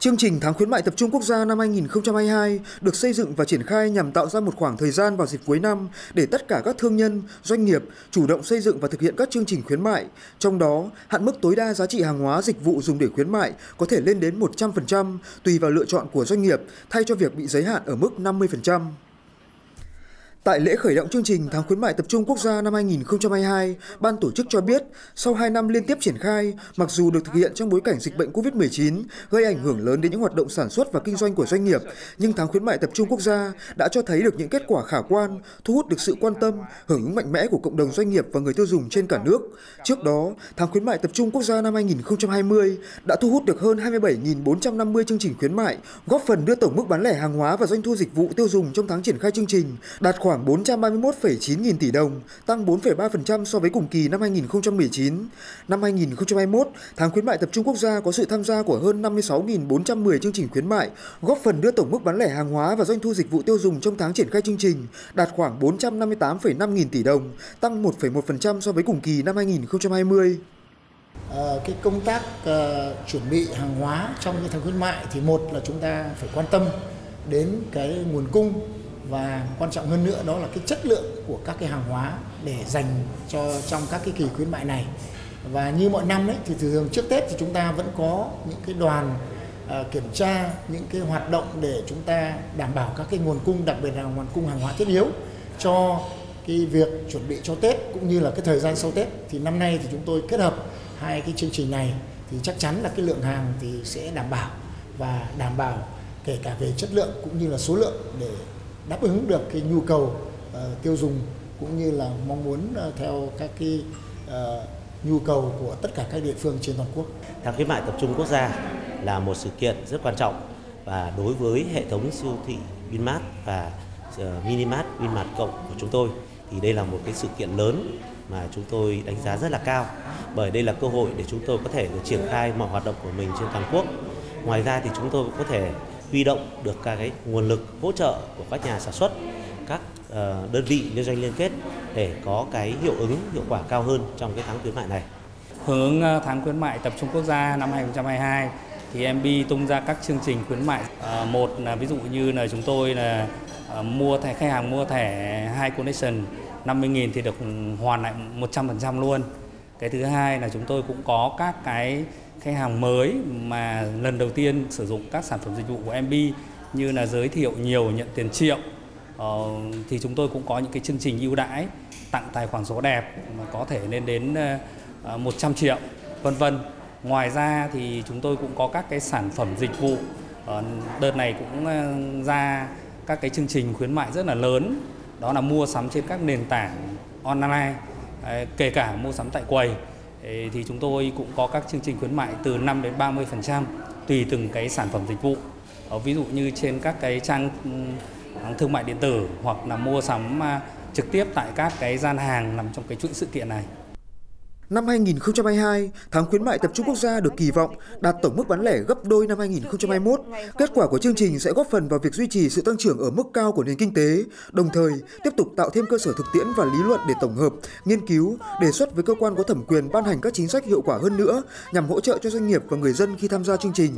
Chương trình tháng khuyến mại tập trung quốc gia năm 2022 được xây dựng và triển khai nhằm tạo ra một khoảng thời gian vào dịp cuối năm để tất cả các thương nhân, doanh nghiệp chủ động xây dựng và thực hiện các chương trình khuyến mại. Trong đó, hạn mức tối đa giá trị hàng hóa dịch vụ dùng để khuyến mại có thể lên đến 100% tùy vào lựa chọn của doanh nghiệp thay cho việc bị giới hạn ở mức 50%. Tại lễ khởi động chương trình tháng khuyến mại tập trung quốc gia năm 2022, ban tổ chức cho biết, sau 2 năm liên tiếp triển khai, mặc dù được thực hiện trong bối cảnh dịch bệnh COVID-19 gây ảnh hưởng lớn đến những hoạt động sản xuất và kinh doanh của doanh nghiệp, nhưng tháng khuyến mại tập trung quốc gia đã cho thấy được những kết quả khả quan, thu hút được sự quan tâm, hưởng ứng mạnh mẽ của cộng đồng doanh nghiệp và người tiêu dùng trên cả nước. Trước đó, tháng khuyến mại tập trung quốc gia năm 2020 đã thu hút được hơn 27.450 chương trình khuyến mại, góp phần đưa tổng mức bán lẻ hàng hóa và doanh thu dịch vụ tiêu dùng trong tháng triển khai chương trình đạt khoảng khoảng 431,9 nghìn tỷ đồng, tăng 4,3% so với cùng kỳ năm 2019. Năm 2021, tháng khuyến mại tập trung quốc gia có sự tham gia của hơn 56.410 chương trình khuyến mại, góp phần đưa tổng mức bán lẻ hàng hóa và doanh thu dịch vụ tiêu dùng trong tháng triển khai chương trình đạt khoảng 458,5 nghìn tỷ đồng, tăng 1,1% so với cùng kỳ năm 2020. À, ờ, cái công tác uh, chuẩn bị hàng hóa trong cái tháng khuyến mại thì một là chúng ta phải quan tâm đến cái nguồn cung và quan trọng hơn nữa đó là cái chất lượng của các cái hàng hóa để dành cho trong các cái kỳ khuyến mại này. Và như mọi năm đấy thì thường trước Tết thì chúng ta vẫn có những cái đoàn uh, kiểm tra những cái hoạt động để chúng ta đảm bảo các cái nguồn cung đặc biệt là nguồn cung hàng hóa thiết yếu cho cái việc chuẩn bị cho Tết cũng như là cái thời gian sau Tết. Thì năm nay thì chúng tôi kết hợp hai cái chương trình này thì chắc chắn là cái lượng hàng thì sẽ đảm bảo và đảm bảo kể cả về chất lượng cũng như là số lượng để đáp ứng được cái nhu cầu uh, tiêu dùng cũng như là mong muốn uh, theo các cái uh, nhu cầu của tất cả các địa phương trên toàn quốc. Tháng khuyến mại tập trung quốc gia là một sự kiện rất quan trọng và đối với hệ thống siêu thị Vinmart và Minimart Vinmart cộng của chúng tôi thì đây là một cái sự kiện lớn mà chúng tôi đánh giá rất là cao bởi đây là cơ hội để chúng tôi có thể được triển khai mọi hoạt động của mình trên toàn quốc. Ngoài ra thì chúng tôi cũng có thể huy động được các cái nguồn lực hỗ trợ của các nhà sản xuất, các ờ, đơn vị liên doanh liên kết để có cái hiệu ứng hiệu quả cao hơn trong cái tháng khuyến mại này. Hướng ứng tháng khuyến mại tập trung quốc gia năm 2022 thì MB tung ra các chương trình khuyến mại. À, một là ví dụ như là chúng tôi là à, mua thẻ khách hàng mua thẻ hai connection 50.000 thì được hoàn lại 100% luôn. Cái thứ hai là chúng tôi cũng có các cái khách hàng mới mà lần đầu tiên sử dụng các sản phẩm dịch vụ của MB như là giới thiệu nhiều nhận tiền triệu ờ, thì chúng tôi cũng có những cái chương trình ưu đãi tặng tài khoản số đẹp mà có thể lên đến ờ, ờ, 100 triệu vân vân. Ngoài ra thì chúng tôi cũng có các cái sản phẩm dịch vụ ờ, đợt này cũng ờ, ra các cái chương trình khuyến mại rất là lớn đó là mua sắm trên các nền tảng online kể cả mua sắm tại quầy thì chúng tôi cũng có các chương trình khuyến mại từ 5 đến 30% tùy từng cái sản phẩm dịch vụ. Ờ, ví dụ như trên các cái trang thương mại điện tử hoặc là mua sắm à, trực tiếp tại các cái gian hàng nằm trong cái chuỗi sự kiện này. Năm 2022, tháng khuyến mại tập trung quốc gia được kỳ vọng đạt tổng mức bán lẻ gấp đôi năm 2021. Kết quả của chương trình sẽ góp phần vào việc duy trì sự tăng trưởng ở mức cao của nền kinh tế, đồng thời tiếp tục tạo thêm cơ sở thực tiễn và lý luận để tổng hợp, nghiên cứu, đề xuất với cơ quan có thẩm quyền ban hành các chính sách hiệu quả hơn nữa nhằm hỗ trợ cho doanh nghiệp và người dân khi tham gia chương trình.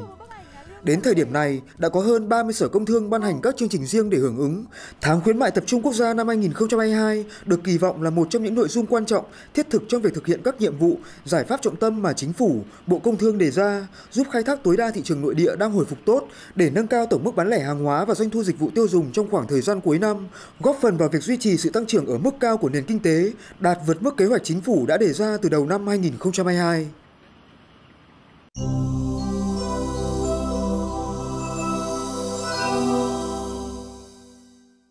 Đến thời điểm này, đã có hơn 30 sở công thương ban hành các chương trình riêng để hưởng ứng. Tháng khuyến mại tập trung quốc gia năm 2022 được kỳ vọng là một trong những nội dung quan trọng, thiết thực trong việc thực hiện các nhiệm vụ, giải pháp trọng tâm mà chính phủ, Bộ Công Thương đề ra, giúp khai thác tối đa thị trường nội địa đang hồi phục tốt để nâng cao tổng mức bán lẻ hàng hóa và doanh thu dịch vụ tiêu dùng trong khoảng thời gian cuối năm, góp phần vào việc duy trì sự tăng trưởng ở mức cao của nền kinh tế, đạt vượt mức kế hoạch chính phủ đã đề ra từ đầu năm 2022.